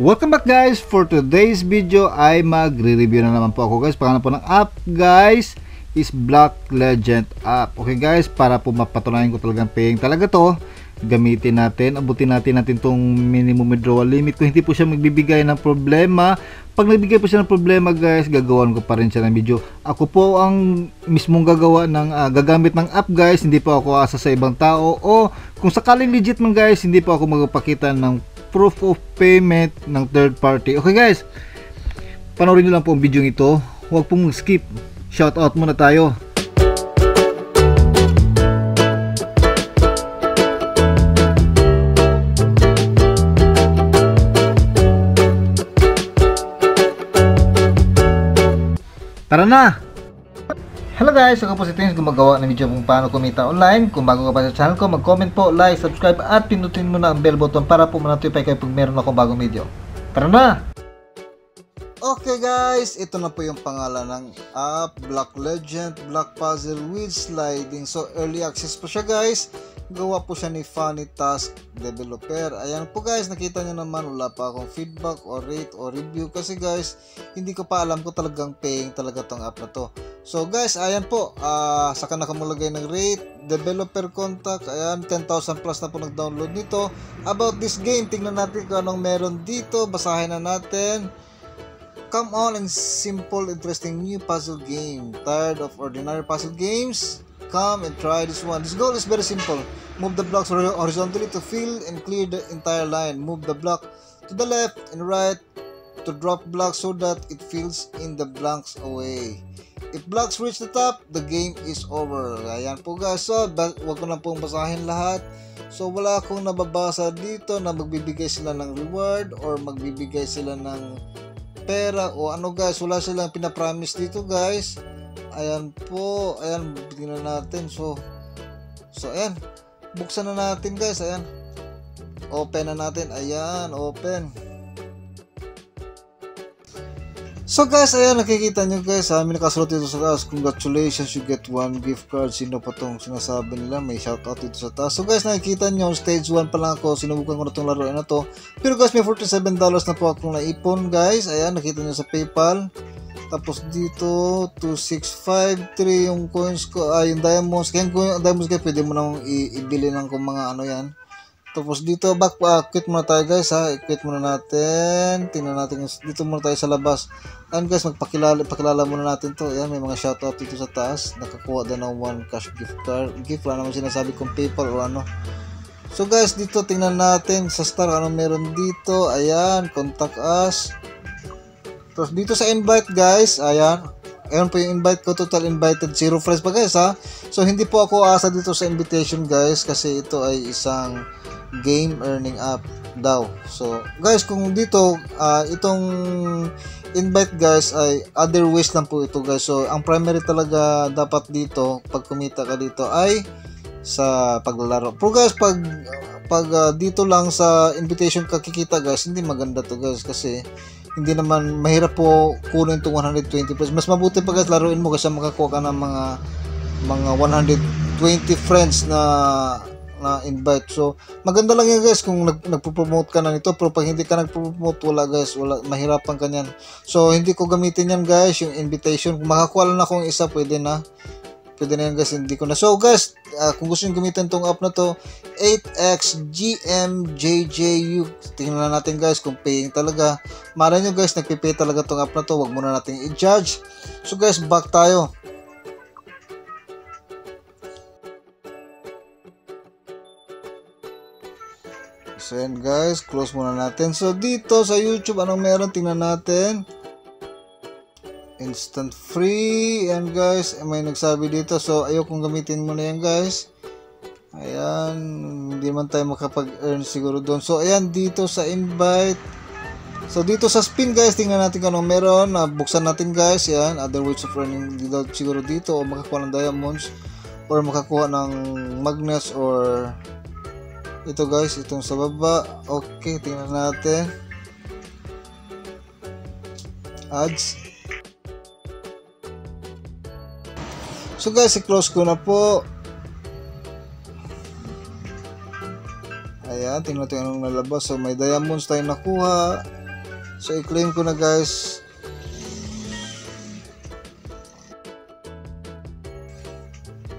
Welcome back guys! For today's video ay magre-review na naman po ako guys. Pangalan po ng app guys is Black Legend app. Okay guys, para po mapatunayan ko talagang paying talaga to, gamitin natin, abutin natin natin tong minimum withdrawal limit. Kung hindi po siya magbibigay ng problema, pag nagbigay po siya ng problema guys, gagawan ko pa rin siya ng video. Ako po ang mismong gagawa ng uh, gagamit ng app guys, hindi po ako asa sa ibang tao o kung sakaling legit man guys, hindi po ako magpapakita ng proof of payment ng third party. Okay guys, panoorin nyo lang po ang video ito. Huwag pong skip. Shoutout muna tayo. Tara na! Hello guys, ako po si Tins gumagawa ng video kung paano kumita online. Kung bago ka pa sa channel ko, mag-comment po, like, subscribe at pinutin mo na ang bell button para po manatipay kayo pag meron ako bagong video. Tara na! Okay guys, ito na po yung pangalan ng app, Black Legend, Black Puzzle with Sliding. So early access po siya guys gawa po siya ni Funny Task Developer. Ayan po guys, nakita nyo naman wala pa akong feedback or rate or review kasi guys, hindi ko pa alam ko talagang paying talaga tong app na to. So guys, ayan po, uh, saka nakamulagay ng rate, developer contact, ayan, 10,000 plus na po nag-download nito. About this game, tingnan natin kung anong meron dito, basahin na natin. Come on and simple, interesting new puzzle game. Tired of ordinary puzzle games? Come and try this one. This goal is very simple. Move the blocks horizontally to fill and clear the entire line. Move the block to the left and right to drop blocks so that it fills in the blanks away. If blocks reach the top, the game is over. Ayan po guys. So, wag ko na pong basahin lahat. So, wala akong nababasa dito na magbibigay sila ng reward or magbibigay sila ng pera o ano guys. Wala silang pinapromise dito guys. Ayan po. Ayan, tingnan natin. So, so ayan. Buksan na natin guys. Ayan. Open na natin. Ayan, open. So guys, ayan nakikita nyo guys, ha, may nakasulot dito sa taas. Congratulations, you get one gift card. Sino pa tong sinasabi nila? May shoutout dito sa taas. So guys, nakikita nyo, stage 1 pa lang ako. Sinubukan ko na itong laruin na to. Pero guys, may $47 na po akong naipon guys. Ayan, nakita nyo sa PayPal. Tapos dito, 2653 yung coins ko, ah, yung diamonds. Kaya yung diamonds kayo, pwede mo nang ibili ng kung mga ano yan. Tapos dito, back, uh, quit muna tayo guys ha. Quit muna natin. Tingnan natin, dito muna tayo sa labas. And guys, magpakilala pakilala muna natin to. Ayan, may mga shoutout dito sa taas. Nakakuha din ng one cash gift card. Gift, wala naman sinasabi kung PayPal o ano. So guys, dito tingnan natin sa star ano meron dito. Ayan, contact us. Tapos dito sa invite guys, ayan. Ayan po yung invite ko, total invited, zero friends pa guys ha. So hindi po ako asa dito sa invitation guys kasi ito ay isang game earning app daw. So guys kung dito, uh, itong invite guys ay other ways lang po ito guys. So ang primary talaga dapat dito pag kumita ka dito ay sa paglalaro. Pero guys pag pag uh, dito lang sa invitation ka kikita guys, hindi maganda to guys kasi hindi naman mahirap po kunin itong 120 plus. Mas mabuti pa guys laruin mo kasi makakuha ka ng mga mga 120 friends na na invite. So, maganda lang yan guys kung nag, nagpo-promote ka na nito pero pag hindi ka nagpo-promote wala guys, wala mahirapan ka niyan. So, hindi ko gamitin yan guys, yung invitation. Kung makakuha lang akong isa, pwede na. Pwede na yan guys, hindi ko na. So guys, uh, kung gusto nyo gamitin tong app na to, 8xGMJJU. Tingnan na natin guys kung paying talaga. Mara nyo guys, nagpipay talaga tong app na to. Huwag muna natin i-judge. So guys, back tayo. So guys, close muna natin. So dito sa YouTube, anong meron? Tingnan natin instant free. And guys. May nagsabi dito. So ayokong gamitin mo na yan guys. Ayan. Hindi man tayo makapag earn siguro doon. So ayan dito sa invite. So dito sa spin guys tingnan natin kung anong meron. Uh, buksan natin guys. Yan other ways of earning dito, siguro dito. O makakuha ng diamonds. Or makakuha ng magnets or ito guys. Itong sa baba. Okay tingnan natin. Ads So guys, i-close ko na po. Ayan, tingnan natin anong nalabas. So may diamonds tayong nakuha. So i-claim ko na guys.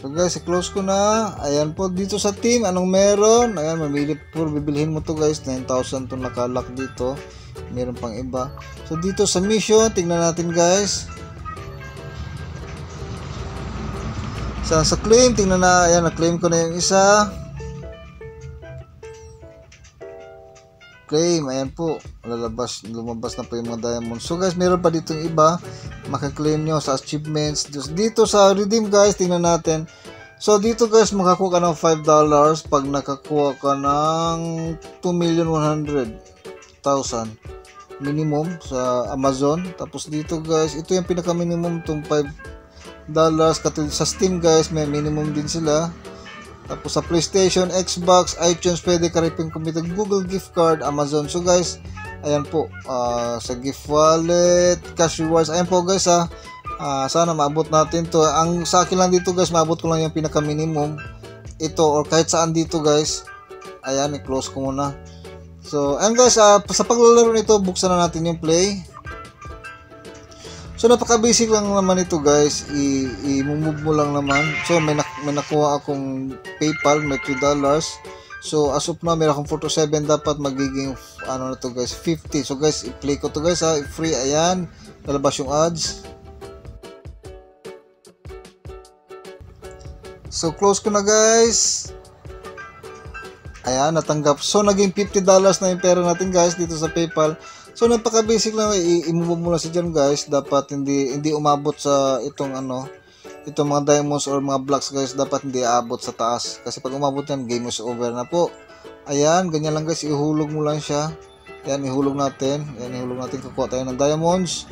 So guys, i-close ko na. Ayan po dito sa team, anong meron? Ayan, mamili po, bibilhin mo to guys. 9,000 to nakalock dito. Meron pang iba. So dito sa mission, tingnan natin guys. Sa, sa claim, tingnan na, ayan, na-claim ko na yung isa. Claim, ayan po, lalabas, lumabas na po yung mga diamonds. So guys, meron pa dito yung iba, makaklaim nyo sa achievements. Dito sa redeem guys, tingnan natin. So dito guys, makakuha ka ng $5 pag nakakuha ka ng 2,100,000 minimum sa Amazon. Tapos dito guys, ito yung pinaka minimum tong 5 dollars katulad sa Steam guys may minimum din sila. Tapos sa PlayStation, Xbox, iTunes pwede ka rin kumita Google gift card, Amazon. So guys ayan po uh, sa gift wallet, cash rewards. Ayan po guys ha uh, sana maabot natin to. Ang sa akin lang dito guys maabot ko lang yung pinaka minimum ito or kahit saan dito guys. Ayan i-close ko muna. So ayan guys uh, sa paglalaro nito buksan na natin yung play So napaka-basic lang naman ito guys. I-move mo lang naman. So may, na may nakuha akong PayPal, may $3. So as of now, meron akong 4 to 7 dapat magiging ano na to guys, 50. So guys, i-play ko to guys ha. Free ayan. Lalabas yung ads. So close ko na guys. Ayan, natanggap. So naging $50 na yung pera natin guys dito sa PayPal. So napaka-basic lang i-move mo lang si dyan guys. Dapat hindi hindi umabot sa itong ano, itong mga diamonds or mga blocks guys, dapat hindi aabot sa taas. Kasi pag umabot yan, game is over na po. Ayan, ganyan lang guys, ihulog mo lang siya. Ayan, ihulog natin. Ayan, ihulog natin. Kukuha tayo ng diamonds.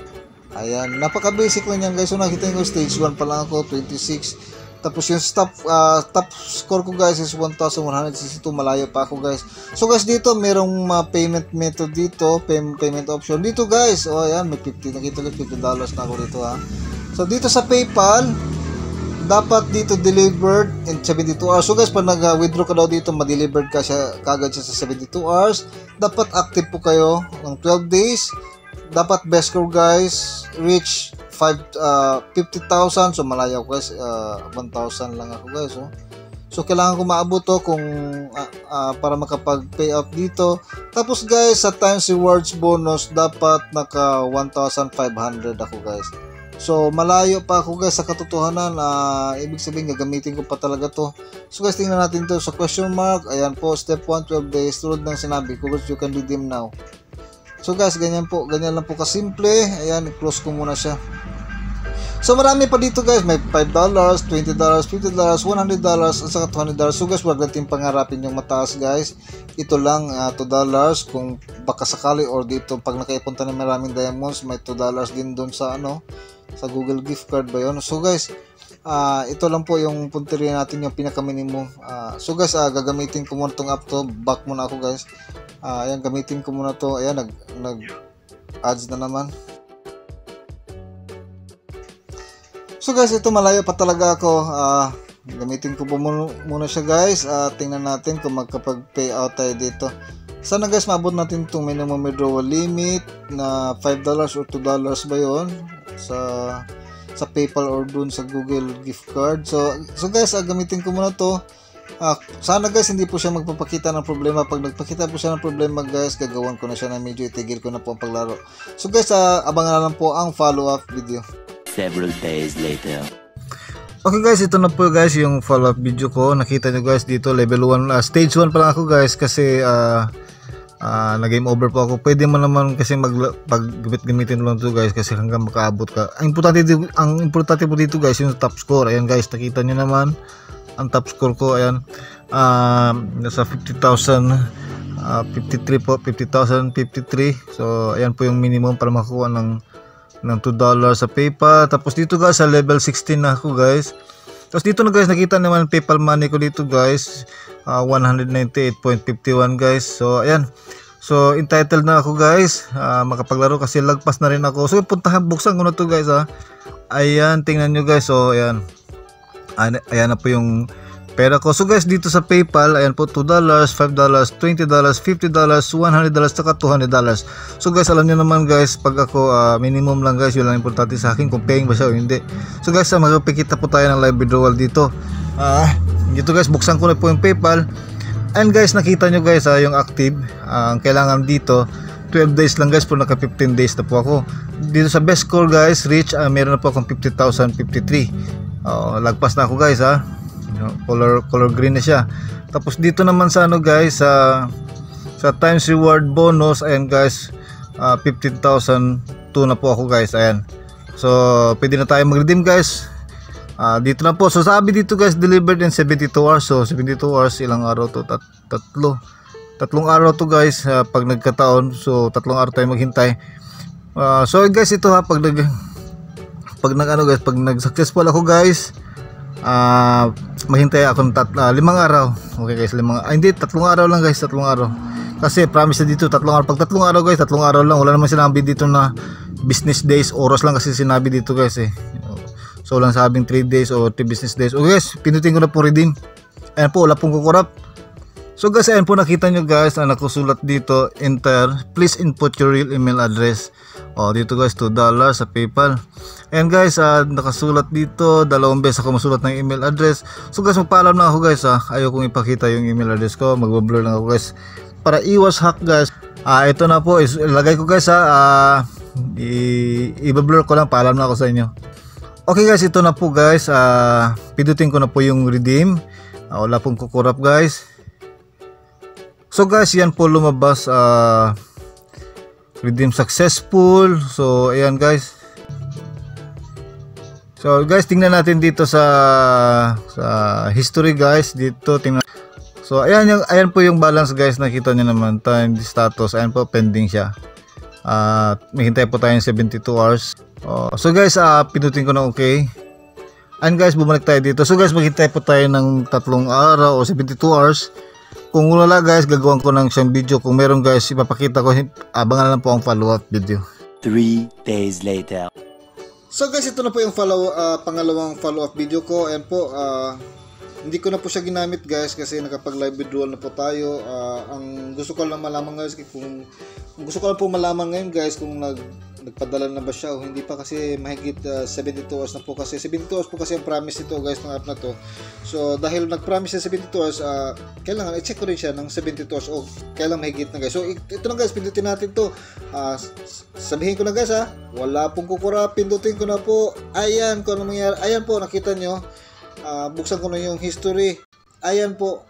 Ayan, napaka-basic lang yan guys. So nakita nyo, stage 1 pa lang ako, 26. Tapos yung top, uh, top score ko guys is 1,162. Malayo pa ako guys. So guys dito merong uh, payment method dito. Pay, payment option. Dito guys. O oh, ayan may 50. Nakita ulit 50 dollars na ako dito ha. So dito sa PayPal. Dapat dito delivered in 72 hours. So guys pag nag-withdraw ka daw dito ma-delivered ka siya kagad siya sa 72 hours. Dapat active po kayo ng 12 days. Dapat best score guys reach 5, uh, 50,000 so malayo ko guys uh, 1,000 lang ako guys oh. so kailangan ko maabot to kung uh, uh, para makapag payout dito tapos guys sa times rewards bonus dapat naka 1,500 ako guys So, malayo pa ako guys sa katotohanan. Uh, ibig sabihin, gagamitin ko pa talaga to. So guys, tingnan natin to sa question mark. Ayan po, step 1, 12 days. Tulad ng sinabi ko, you can redeem now. So guys, ganyan po. Ganyan lang po kasimple. Ayan, close ko muna siya. So marami pa dito guys, may $5, $20, $50, $100, at saka $200. So guys, wag natin pangarapin yung mataas guys. Ito lang uh, $2 kung baka sakali or dito pag nakaipunta ng maraming diamonds, may $2 din doon sa ano, sa Google gift card ba yun. So guys, uh, ito lang po yung punteriya natin yung pinaka minimum. Uh, so guys, uh, gagamitin ko muna tong app to. Back muna ako guys. Uh, ayan, gamitin ko muna to. Ayan, nag, nag ads na naman. So guys, ito malayo pa talaga ako. Uh, gamitin ko po muna, muna siya guys. Uh, tingnan natin kung magkapag-payout tayo dito. Sana guys, maabot natin itong minimum withdrawal limit na $5 or $2 ba yon sa sa PayPal or dun sa Google gift card. So, so guys, uh, gamitin ko muna to. Uh, sana guys, hindi po siya magpapakita ng problema. Pag nagpakita po siya ng problema guys, gagawan ko na siya ng medyo itigil ko na po ang paglaro. So guys, uh, abangan na lang po ang follow-up video several days later. Okay guys, ito na po guys yung follow-up video ko. Nakita nyo guys dito level 1, uh, stage 1 pa lang ako guys kasi uh, uh, na-game over po ako. Pwede mo naman kasi mag pag gamitin lang to guys kasi hanggang makaabot ka. Ang importante dito, ang importante po dito guys yung top score. Ayan guys, nakita nyo naman ang top score ko. Ayan. Uh, nasa 50,000 uh, 53 po, 50,053. So ayan po yung minimum para makakuha ng ng 2 sa PayPal. Tapos dito guys sa level 16 na ako guys. Tapos dito na guys nakita naman PayPal money ko dito guys. Uh, ah, 198.51 guys. So ayan. So entitled na ako guys. Uh, makapaglaro kasi lagpas na rin ako. So puntahan buksan ko na to guys ha. Ayan tingnan nyo guys. So ayan. Ayan na po yung pera ko. So guys, dito sa PayPal, ayan po $2, $5, $20, $50, $100, saka $200. So guys, alam niyo naman guys, pag ako ah, minimum lang guys, yun lang importante sa akin kung paying ba siya o hindi. So guys, uh, magpapikita po tayo ng live withdrawal dito. Ah, dito guys, buksan ko na po yung PayPal. And guys, nakita nyo guys, ah, yung active, ah, ang kailangan dito, 12 days lang guys, po naka 15 days na po ako. Dito sa best score guys, reach, ah, meron na po akong 50,053. Oh, lagpas na ako guys ha. Color color green na siya. Tapos dito naman sa ano guys, sa sa times reward bonus, ayan guys, ah, 15,002 na po ako guys, ayan. So, pwede na tayo mag-redeem guys. Ah, dito na po. So sabi dito guys, delivered in 72 hours. So 72 hours, ilang araw to? Tat tatlo. Tatlong araw to guys ah, pag nagkataon. So tatlong araw tayo maghintay. Ah, so guys, ito ha pag nag pag nag ano guys, pag nag-successful ako guys, ah maghintay ako ng tat, ah, limang araw. Okay guys, limang ah, hindi tatlong araw lang guys, tatlong araw. Kasi promise na dito tatlong araw. Pag tatlong araw guys, tatlong araw lang. Wala naman sinabi dito na business days, oras lang kasi sinabi dito guys eh. So lang sabing 3 days o 3 business days. Okay guys, pinutin ko na po redeem. Ayan po, wala pong kukurap. So guys, ayan po nakita nyo guys na nakusulat dito, enter, please input your real email address. O dito guys, $2 sa PayPal. Ayan guys, ah, nakasulat dito, dalawang beses ako masulat ng email address. So guys, magpaalam na ako guys ha. Ayaw kong ipakita yung email address ko, magbablur lang ako guys. Para iwas hack guys. Ah, ito na po, is, ko guys ha. Ah, i- i-blur ko lang, paalam na ako sa inyo. Okay guys, ito na po guys. Ah, pindutin ko na po yung redeem. Ah, wala pong kukurap guys. So guys, yan po lumabas ah redeem successful. So ayan guys. So guys, tingnan natin dito sa sa history guys. Dito tingnan. So ayan yung ayan po yung balance guys. Nakita niyo naman time status. Ayan po pending siya. At may hintay po tayong 72 hours. Oh, so guys, ah pinutin ko na okay. And guys, bumalik tayo dito. So guys, maghintay po tayo ng tatlong araw o 72 hours. Kung wala guys, gagawin ko ng isang video. Kung meron guys, ipapakita ko. Abangan lang po ang follow-up video. Three days later. So guys, ito na po yung follow, ah, pangalawang follow-up video ko. Ayan po, ah, hindi ko na po siya ginamit guys kasi nakapag live withdrawal na po tayo. Ah, ang gusto ko lang malaman guys kung, kung gusto ko lang po malaman ngayon guys kung nag nagpadala na ba siya o hindi pa? Kasi mahigit ah, 72 hours na po kasi. 72 hours po kasi ang promise nito guys ng app na to. So dahil nag-promise na 72 hours ah, kailangan i-check ko rin siya ng 72 hours o kailan mahigit na guys. So it- ito na guys pindutin natin to. S- sabihin ko na guys ha? Wala pong kukura pindutin ko na po. Ayan kung ano mangyari ayan po nakita nyo. Ah, buksan ko na yung history. Ayan po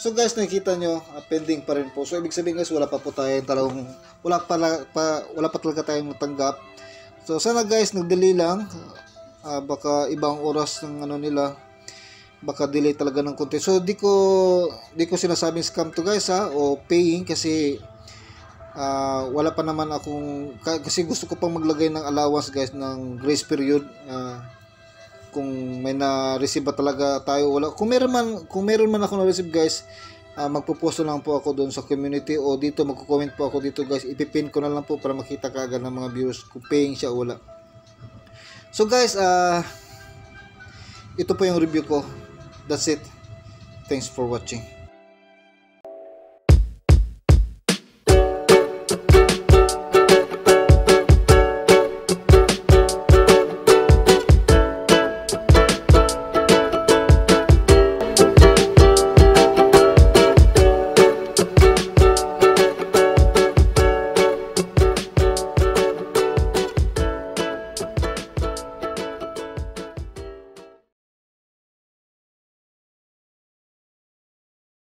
So guys, nakikita nyo, ah, pending pa rin po. So ibig sabihin guys, wala pa po tayong talagang, wala pa, pa, wala pa talaga tayong natanggap. So sana guys, nag-delay lang. Ah, baka ibang oras ng ano nila, baka delay talaga ng konti. So di ko, di ko sinasabing scam to guys ha, o paying kasi ah, wala pa naman akong, ka- kasi gusto ko pang maglagay ng allowance guys ng grace period. Ah, kung may na-receive ba talaga tayo wala. Kung meron man kung meron man ako na-receive guys uh, magpo-post na lang po ako doon sa community o dito magko-comment po ako dito guys. Ipipin ko na lang po para makita kaagad ng mga viewers kung paying siya wala. So guys ah ito po yung review ko. That's it. Thanks for watching